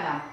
Ana?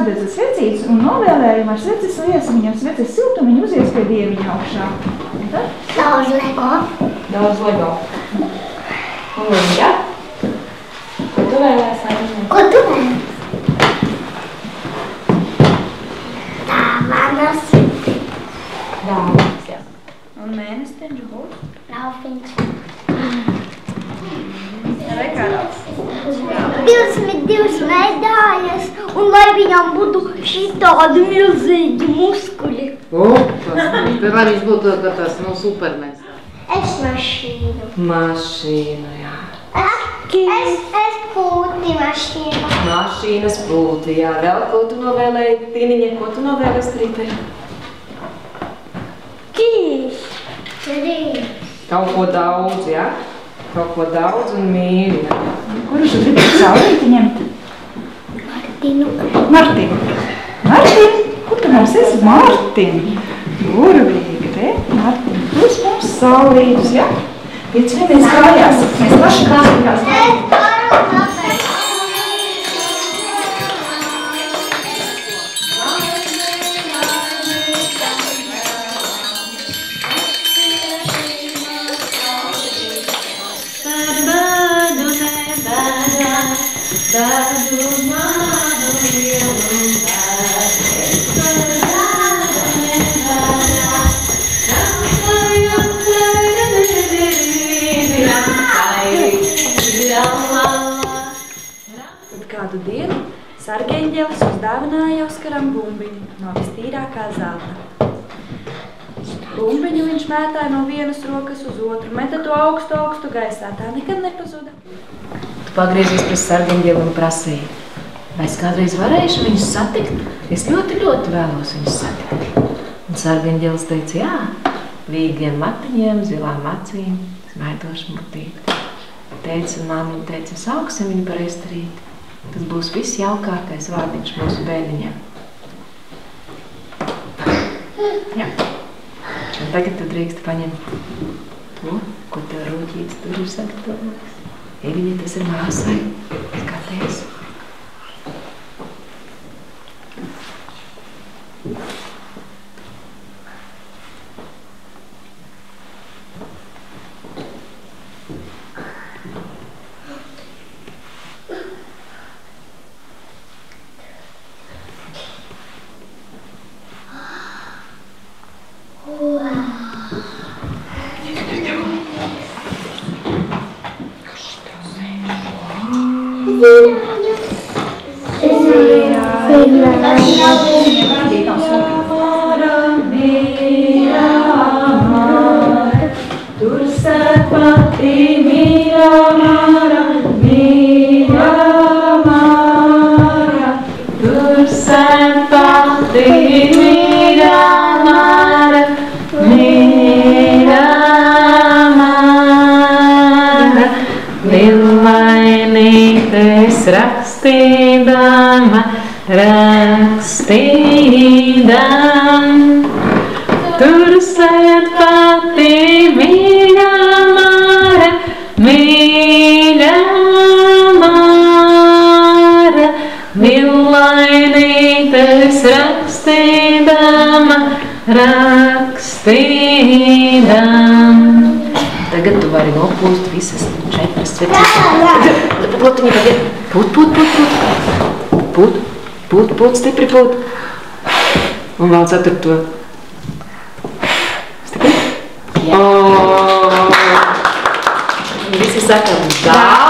Evita jau sadedza svecītes un novēlējumu ar sveces liesu, viņam sveces siltu, viņa uzies pie dieviņa augšā. Un tad Daudz lego. daudz lego. Un Līga? Ko tu vēlēs arī? Ko tu vēli? Dāvanas. Dāvāns, jā. Un mēnesteņu būs? Laufiņš. Rekārāts. 22 medaļas, un lai viņam būtu šitādi milzīgi muskuļi. Opa, te var viņš būt kā tas no supermens. Es mašīnu. Mašīna, jā. Es, es pūti mašīnu. Mašīnas pulti, jā. Vēl ko tu novēlēji, Tiniņa, ko tu novēlēji strīperi? Kīs. Trīs. Kaut ko daudz, jā? Kaut ko daudz un mīļi, jā. Kuru tu gribi caurīti ņemt? Martinu. Martin. Martin, kur tu Narsis Mārtiņ. Burvīgi, re, Mārtiņ. Plus mums saulītus, ja? Piecinamies kājās. Mēs paši kājās. Es varu kāpēc. Kādu dienu sargeņģelis uzdāvināja Oskaram bumbiņu no vistīrākā zelta. Bumbiņu viņš mētāja no vienas rokas uz otru, meta to augstu, augstu gaisā, tā nekad nepazuda. Tu pagriezies pie sargeņģiem un prasīji, vai es kādreiz varēšu viņus satikt? Es ļoti, ļoti vēlos viņus satikt. Un sargeņģelis teica, jā, vīgiem matiņiem, zilām acīm, smaidošu mutīti. Teica, un māmiņa teica, sauksim viņu par estrīti. Tas būs viss jaukākais vārdiņš mūsu bērniņiem. Jā. Un tagad tu drīkst paņemt to, ko tev rūķīts tur ir sagatavojis. Eviņa, tas ir māsai. Skaties. Rakstīdama. Tur sēd pati mīļā māra, mīļā māra, villainītes rakstīdama, rakstīdama. Tagad tu vari nopūst visas četras sveces. Potiņi tagad. Pūt, pūt, pūt, pūt. Pūt, от плътста и при плът. Онова е отца тръптува. Сте ли? Е. Да.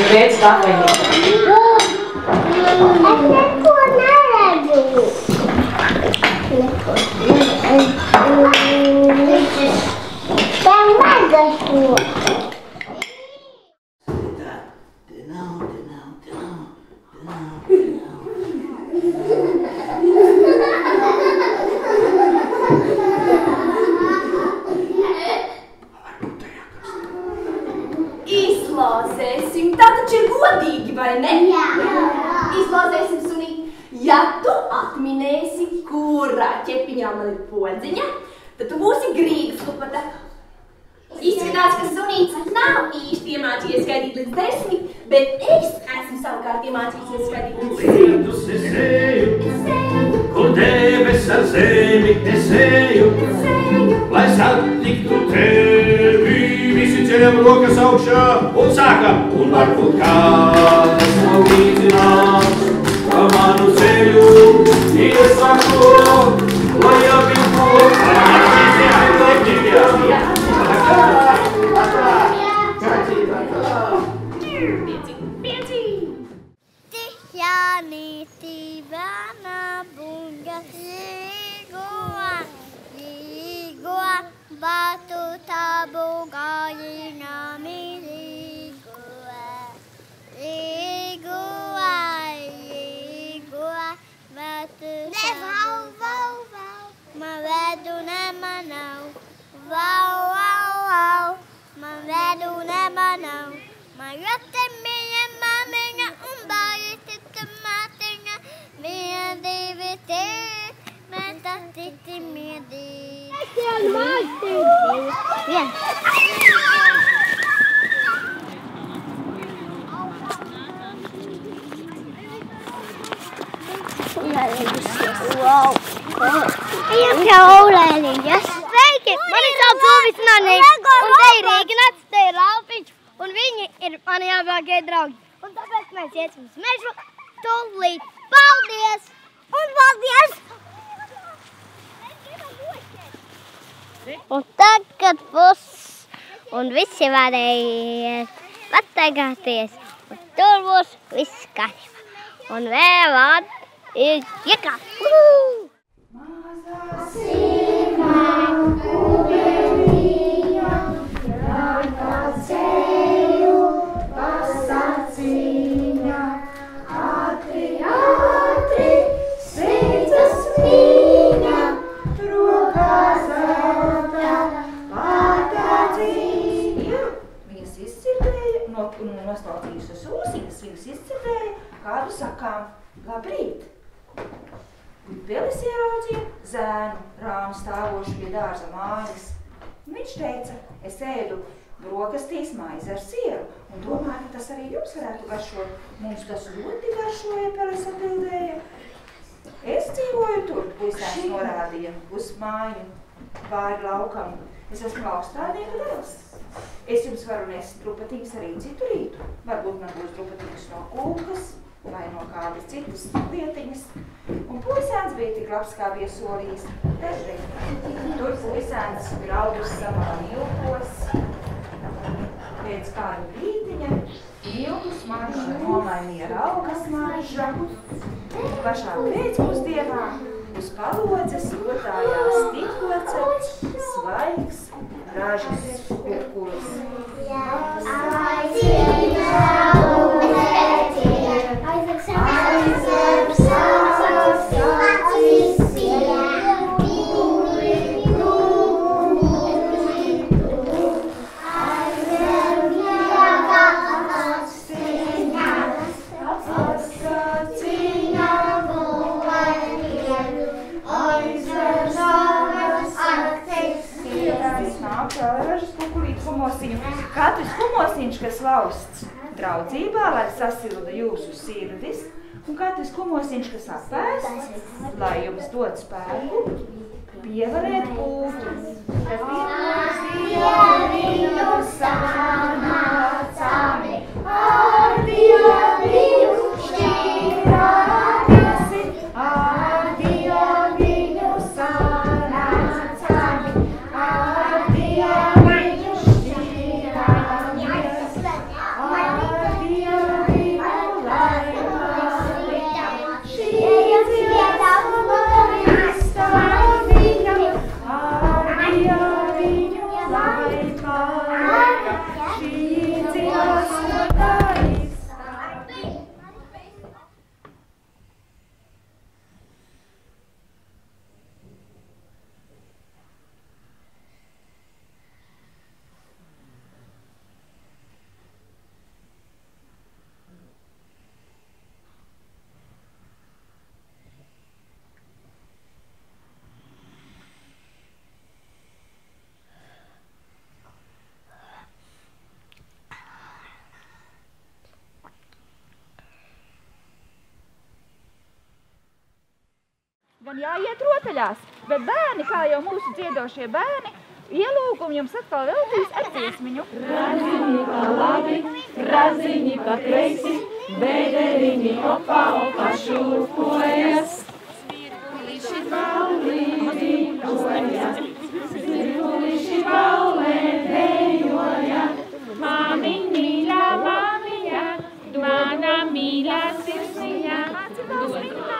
Tev pēc tā vainīga. wow wow wow mà ra đu na ba nào mà rất tên mi em ba mi na um ba y ti ti ma ti na mi a di vi ti ma ta ti ti mi a di Yeah. Wow. Ayun, kaya ulan din. Yes. Sveiki! Mani sauc Ulvis Nanīgs. Un te ir Ignats, te ir Alpiņš. Un viņi ir mani jābākie draugi. Un tāpēc mēs iesim uz mežu tūlīt. Paldies! Un paldies! Un tagad būs, un visi varēja pataigāties, un tur būs viss kārtībā. Un vēl at ir iekā. Viņas izcirdēja, no, un noslaucījušas ūsiņas, viņas izcirdēja kādu sakām. Labrīt! Pupelis ieraudzīja zēnu rāmu stāvošu pie dārza mājas. Viņš teica, es ēdu brokastīs maizi ar sieru un domāju, ka tas arī jums varētu garšot. Mums tas ļoti garšoja, Pelis atbildēja. Es dzīvoju tur, puisēns norādīja, uz māju pāri laukam. Es esmu laukstrādnieku dēls. Es jums varu nest drupatiņas arī citu rītu. Varbūt man būs drupatiņas no kūkas vai no kādas citas lietiņas. Un puisēns bija tik labs, kā bija solījis. Dažreiz. Tur puisēns graudus savā milkos. Pēc kāda brītiņa milku smarža nomainīja ar auga smarža. Pašā pēcpusdienā uz palodzes rotājās tikko cepts, svaigs, ražas kurkulis. Es humosiņu. Katrs humosiņš, kas lausts draudzībā, lai sasilda jūsu sirdis, un katrs humosiņš, kas apēsts, lai jums dod spēku, pievarēt pūtu. Kad vienos dieviņu sanācami, jāiet rotaļās, bet bērni, kā jau mūsu dziedošie bērni, ielūgumu jums atkal veltīs ar dziesmiņu. Raziņi pa labi, raziņi pa kreisi, bēderiņi opā, opā šūpojas. Svirpuliši baulī dīkoja, svirpuliši baulē dejoja. Māmiņ, mīļā, māmiņa, mana mīļā sirsniņa. Odili,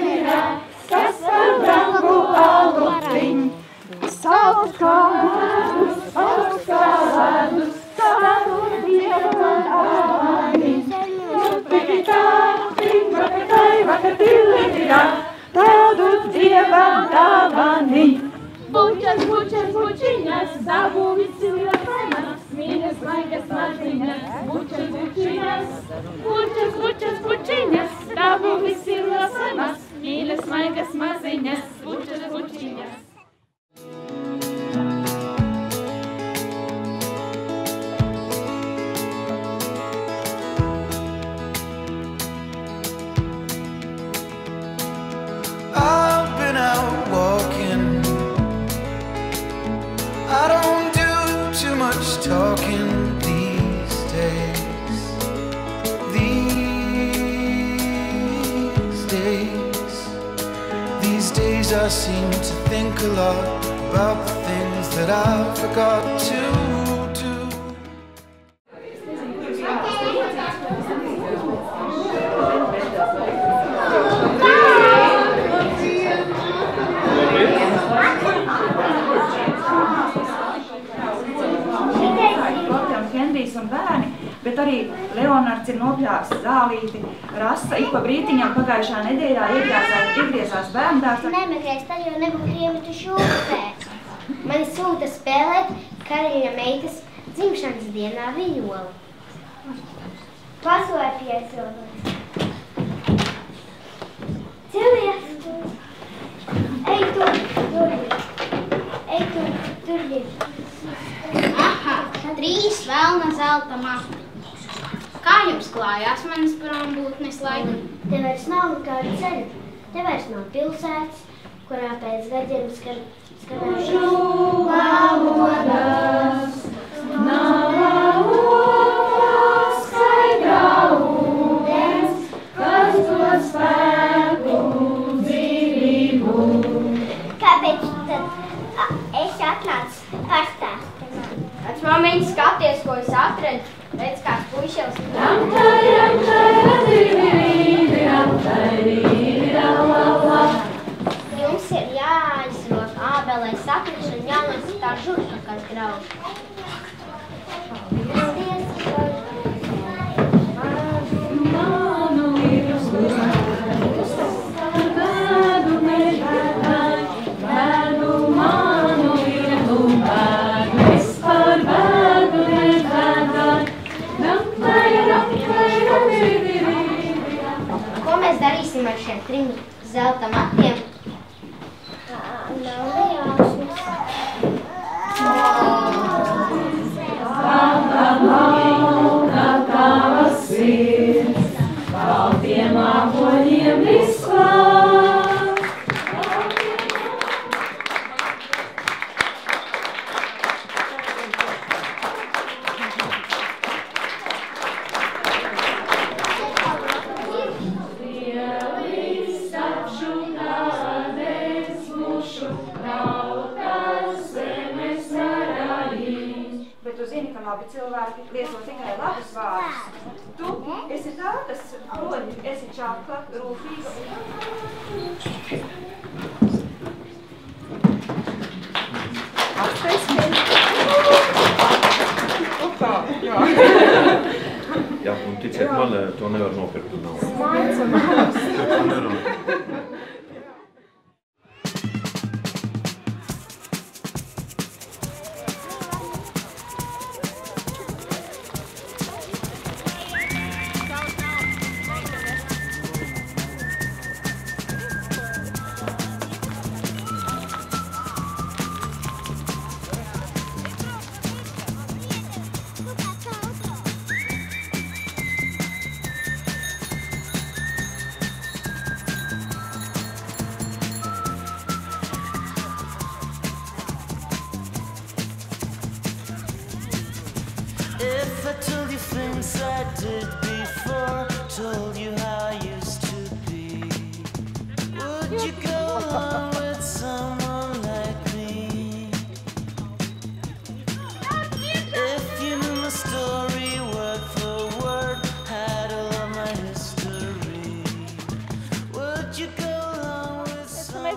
alutiņ, sauc kā manus, sauc kā manus, tādu dievam avaniņ. Upikitā, pimbakatai, vakatilitirā, tādu dievam avaniņ. Buķas, buķas, bučiņas, zavu visi lielakainas, mīnes, laikas, mažiņas, buķas, bučiņas, buķas, buķas, bučiņas, zavu visi lielakainas. mylis maigas mazaines, būtis būtinės. Lot about the things that I forgot to Brītiņam pagājušā nedēļā iegriezās, iegriezās bērnu dārzā. Nemeklēs, tad jau nebūtu iemetuši upē. Mani sūta spēlēt karaļa meitas dzimšanas dienā vijolu. Paslēpies jau. Celies! Ej tur, tur ir. Ej tur, tur ir. Aha, trīs vēlna zelta matu. Kā jums klājās manas prombūtnes laika? Te vairs nav nekāda ceļa. Te vairs nav pilsētas, kurā pēc gadiem skan Valodas, ka labi cilvēki lieto tikai labus vārdus. Tu esi tā, kas proti, esi čakla, rūpīga. Un Jā, un ticiet man, to nevar nopirkt un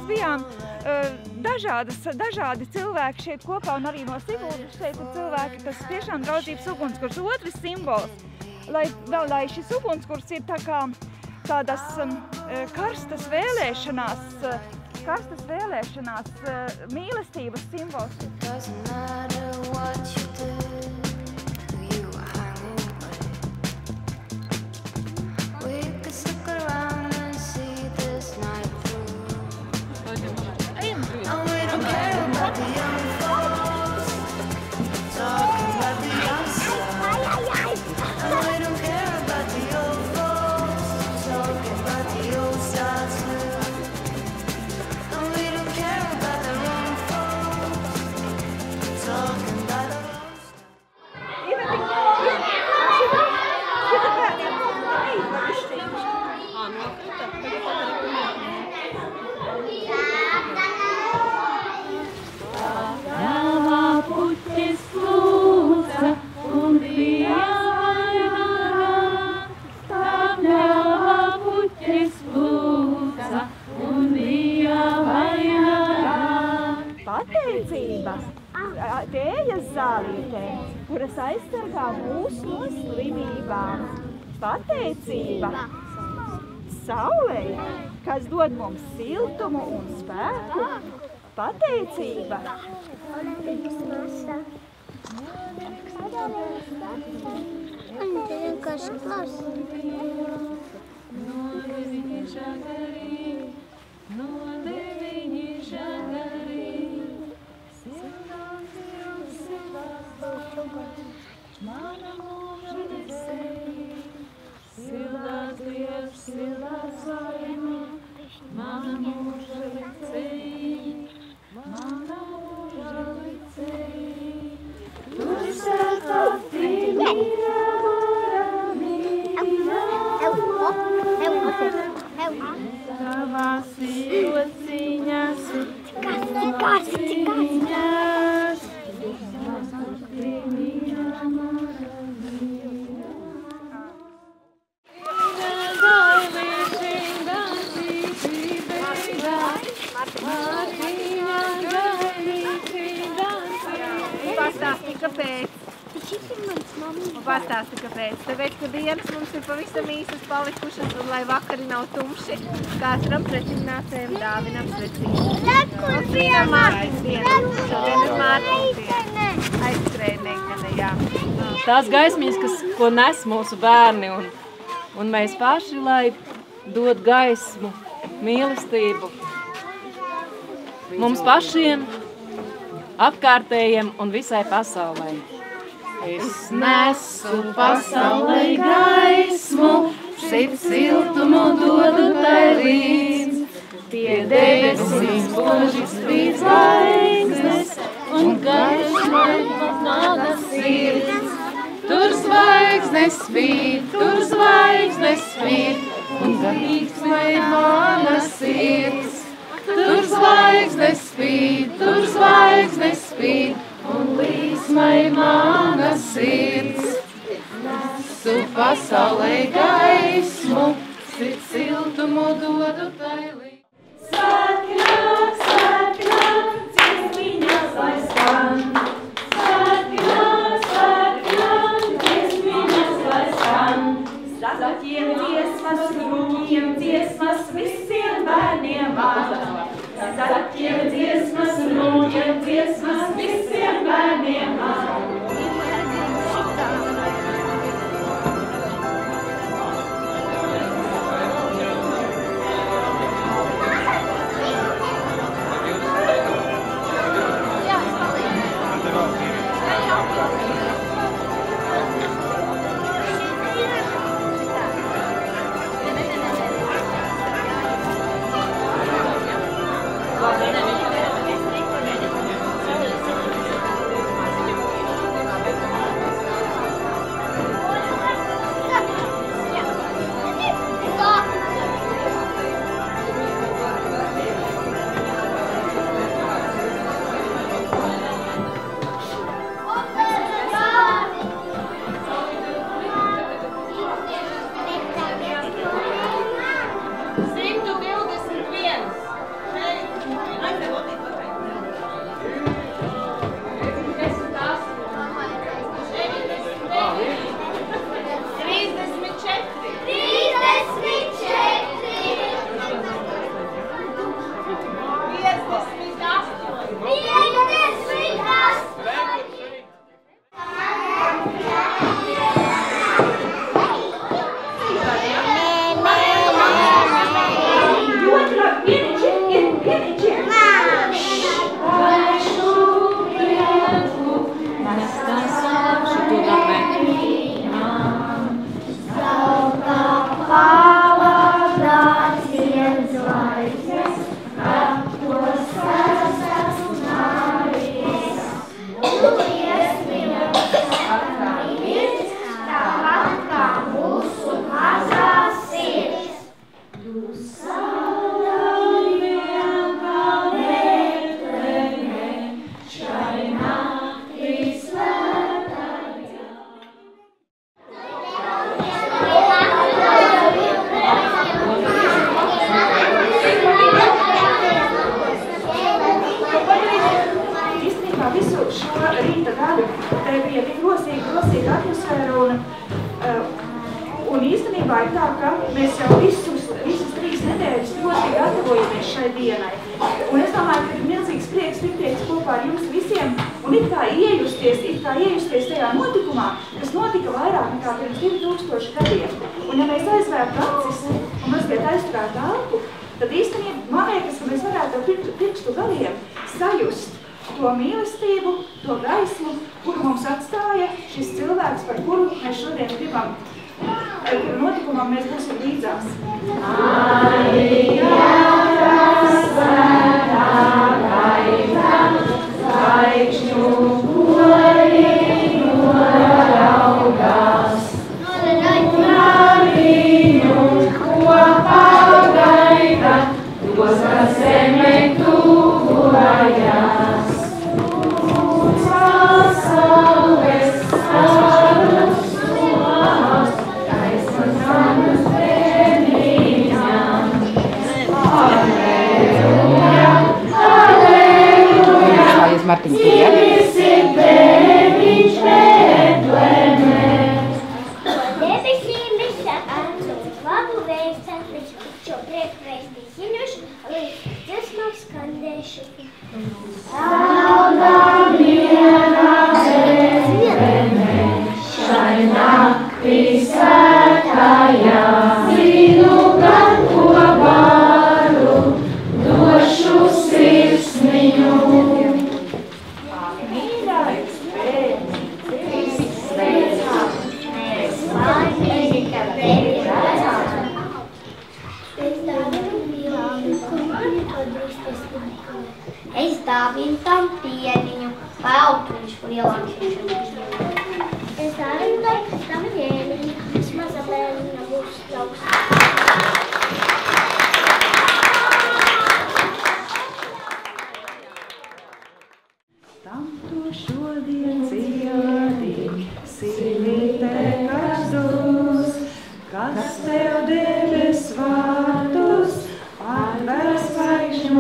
Mēs bijām uh, dažādas, dažādi cilvēki šeit kopā, un arī no Siguldas šeit ir cilvēki, kas tiešām draudzības ugunskurs. Otrs simbols, lai, lai šis ugunskurs ir tā kā tādas um, eh, karstas vēlēšanās, eh, karstas vēlēšanās eh, mīlestības simbols. Doesn't matter what you did, kuras aizsargā mūs no slimībām. Pateicība saulei, kas dod mums siltumu un spēku. Pateicība vienkārši. No deviņi žagarī, mana mūža desēji. Siltās Dievs, siltās vaina, mana mūža licēji. Mana mūža licēji. Tur sētā tīmīra vara mīra. Tavās rociņās, ciņās. Pastāsti, kāpēc? Pastāsti, kāpēc? Tāpēc, ka dienas mums ir pavisam īsas palikušas, un lai vakari nav tumši, katram pretimnācējiem dāvinam svecību. Un svinam Mārtiņas dienu. Šodien ir Mārtiņas diena. Aizskrējniekane, jā. Tās gaismiņas, kas, ko nes mūsu bērni, un, un mēs paši, lai dod gaismu, mīlestību mums pašiem, apkārtējiem un visai pasaulē. Es nesu pasaulē gaismu, šeit siltumu dodu tai līdz. Pie debesīs poži spīd zvaigznes un gaismai nāda sirds. Tur zvaigznes spīd, tur zvaigznes spīd un gaismai mana sirds. Tur zvaigznes spīd, tur zvaigznes spīd, un līsmai mana sirds. Nesu pasaulē gaismu, sirds siltumu dodu tai līdz. Svētkināt, svētkināt, dziesmiņas lai skan. Bērniem vārdā. Zaķiem dziesmas, rūkiem dziesmas, visiem bērniem vārdā.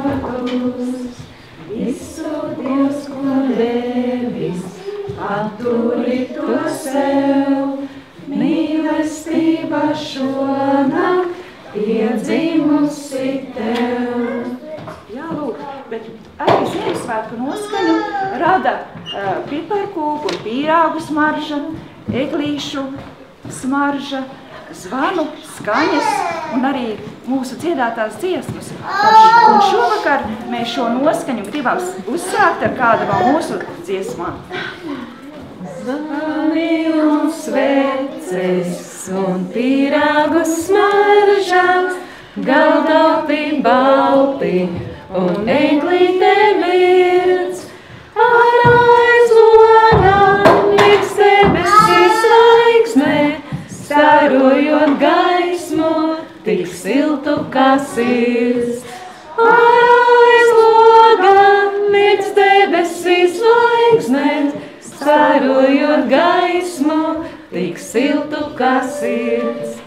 žmogus, visu Dievs, ko devis, paturi to sev. Mīlestība šonakt piedzimusi tev. Jā, lūk, bet arī Ziemassvētku noskaņu rada uh, piparkūku un pīrāgu smarža, eglīšu smarža, zvanu skaņas un arī mūsu dziedātās dziesmas. Un šovakar mēs šo noskaņu gribam uzsākt ar kādu vēl mūsu dziesmām. Zvani un sveces un pīrāgu smaržās, galdapi balti un eglīte mirst. siltu kasis. Aizlogam mirdz debesīs laiksnes, starojot gaismu, tik siltu kasis.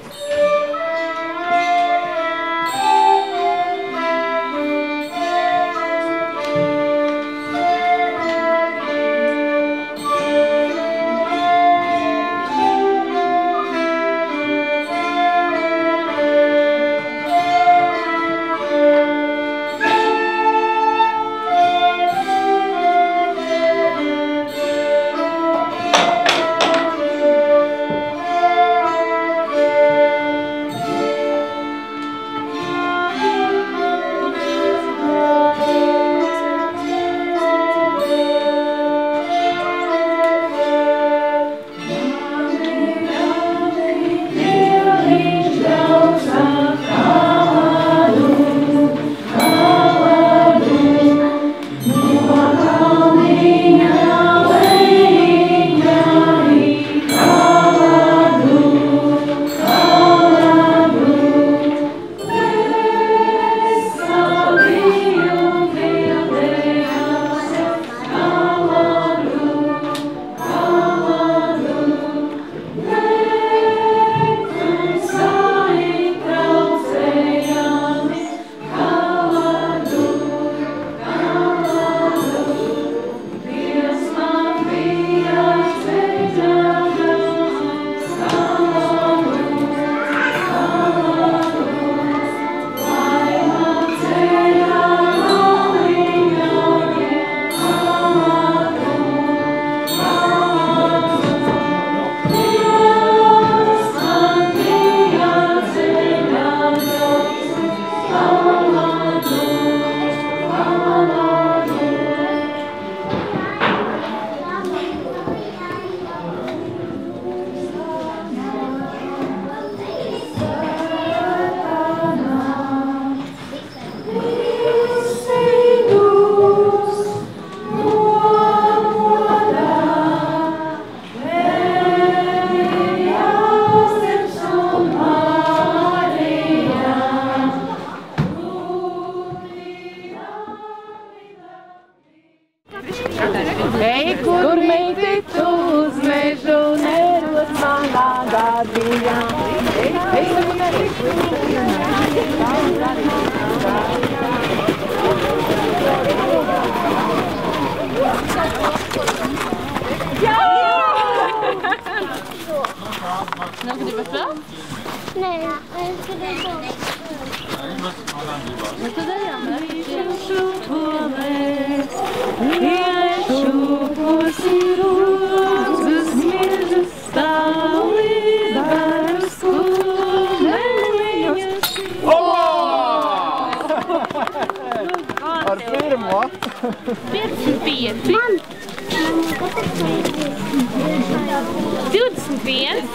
21.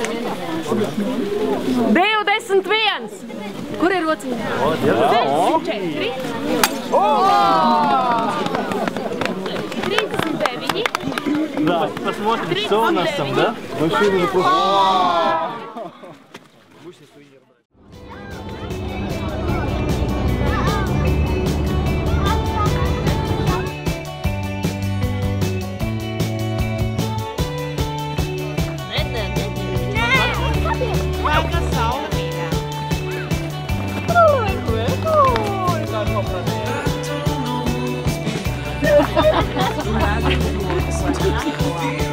21! Kur ir rociņa? 64. 39. Да, посмотрим, что у нас там, да? Машина не 两口啊